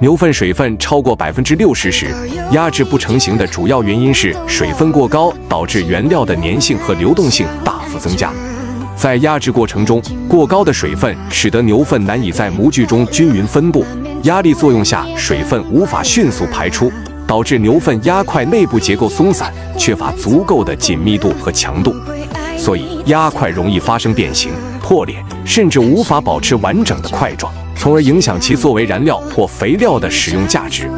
牛粪水分超过百分之六十时，压制不成型的主要原因是水分过高，导致原料的粘性和流动性大幅增加。在压制过程中，过高的水分使得牛粪难以在模具中均匀分布，压力作用下，水分无法迅速排出，导致牛粪压块内部结构松散，缺乏足够的紧密度和强度，所以压块容易发生变形、破裂，甚至无法保持完整的块状。从而影响其作为燃料或肥料的使用价值。